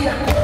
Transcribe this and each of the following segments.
力量。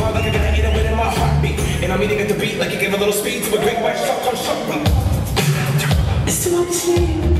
like I gotta eat it my heartbeat. And I'm eating at the beat like it gave a little speed to a great white shark on shark. It's too much sleep.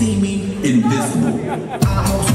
see me invisible.